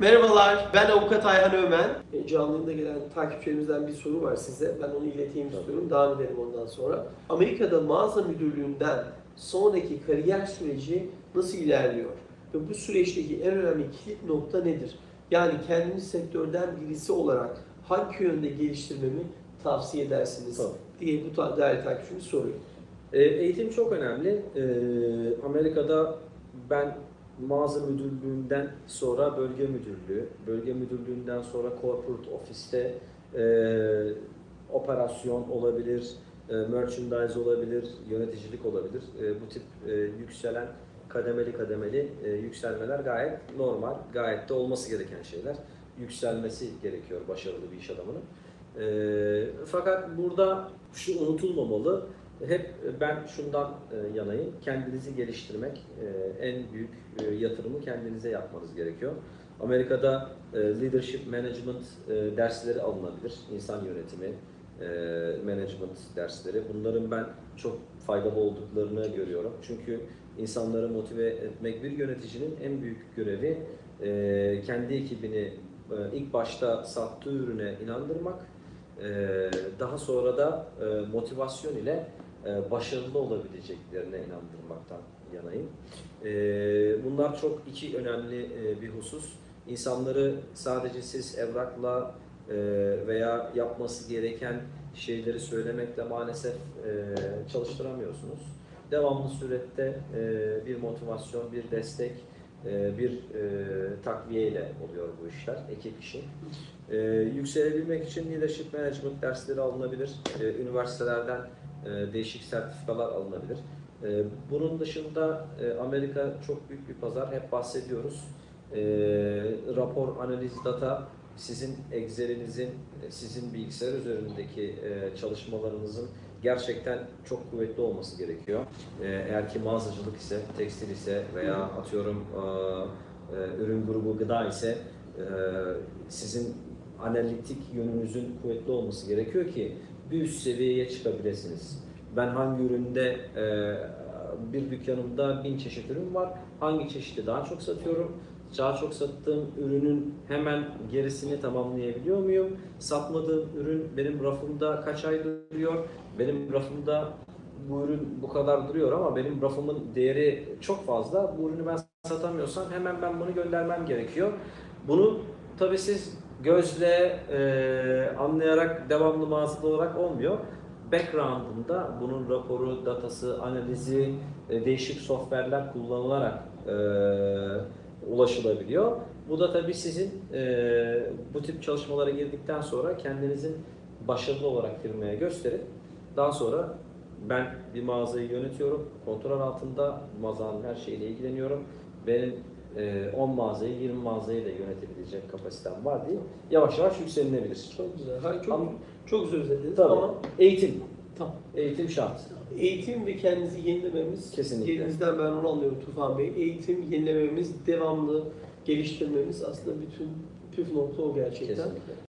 Merhabalar, ben avukat Ayhan Ömen. E, Canlı yayında gelen takipçilerimizden bir soru var size. Ben onu ileteyim istiyorum, devam edelim ondan sonra. Amerika'da mağaza müdürlüğünden sonraki kariyer süreci nasıl ilerliyor? Ve bu süreçteki en önemli kilit nokta nedir? Yani kendini sektörden birisi olarak hangi yönde geliştirmemi tavsiye edersiniz Tabii. diye bu ta- değerli takipçimiz soruyor. E, Eğitim çok önemli. E, Amerika'da ben mağaza müdürlüğünden sonra bölge müdürlüğü, bölge müdürlüğünden sonra corporate ofiste e, operasyon olabilir, e, merchandise olabilir, yöneticilik olabilir. E, bu tip e, yükselen kademeli kademeli e, yükselmeler gayet normal, gayet de olması gereken şeyler. Yükselmesi gerekiyor başarılı bir iş adamının. E, fakat burada şu unutulmamalı. Hep ben şundan e, yanayım. Kendinizi geliştirmek e, en büyük e, yatırımı kendinize yapmanız gerekiyor. Amerika'da e, leadership management e, dersleri alınabilir. İnsan yönetimi, e, management dersleri. Bunların ben çok faydalı olduklarını görüyorum. Çünkü insanları motive etmek bir yöneticinin en büyük görevi e, kendi ekibini e, ilk başta sattığı ürüne inandırmak, e, daha sonra da e, motivasyon ile e, başarılı olabileceklerine inandırmaktan yanayım. E, Bunlar çok iki önemli e, bir husus. İnsanları sadece siz evrakla e, veya yapması gereken şeyleri söylemekle maalesef e, çalıştıramıyorsunuz. Devamlı surette e, bir motivasyon, bir destek, e, bir e, takviye ile oluyor bu işler, ekip işi. E, yükselebilmek için leadership management dersleri alınabilir. E, üniversitelerden e, değişik sertifikalar alınabilir. E, bunun dışında e, Amerika çok büyük bir pazar. Hep bahsediyoruz. E, rapor, analiz, data sizin Excel'inizin, sizin bilgisayar üzerindeki e, çalışmalarınızın gerçekten çok kuvvetli olması gerekiyor. E, eğer ki mağazacılık ise, tekstil ise veya atıyorum e, e, ürün grubu gıda ise e, sizin analitik yönünüzün kuvvetli olması gerekiyor ki bir üst seviyeye çıkabilirsiniz. Ben hangi üründe bir dükkanımda bin çeşit ürün var. Hangi çeşidi daha çok satıyorum? Daha çok sattığım ürünün hemen gerisini tamamlayabiliyor muyum? Satmadığım ürün benim rafımda kaç ay duruyor? Benim rafımda bu ürün bu kadar duruyor ama benim rafımın değeri çok fazla. Bu ürünü ben satamıyorsam hemen ben bunu göndermem gerekiyor. Bunu tabii siz gözle e, anlayarak devamlı mağazada olarak olmuyor. Background'ında bunun raporu, datası, analizi, e, değişik software'ler kullanılarak e, ulaşılabiliyor. Bu da tabii sizin e, bu tip çalışmalara girdikten sonra kendinizin başarılı olarak firmaya gösterip daha sonra ben bir mağazayı yönetiyorum, kontrol altında mağazanın her şeyiyle ilgileniyorum. Benim e, 10 mağazayı, 20 mağazayı da yönetebilecek kapasitem var diye yavaş yavaş yükselinebilir. Çok güzel. Ha, çok, Ama- çok güzel özetlediniz Tabii. ama Eğitim. Tamam. Eğitim şart. Eğitim ve kendinizi yenilememiz, Kesinlikle. elinizden ben onu anlıyorum Tufan Bey. Eğitim, yenilememiz, devamlı geliştirmemiz aslında bütün püf nokta o gerçekten. Kesinlikle.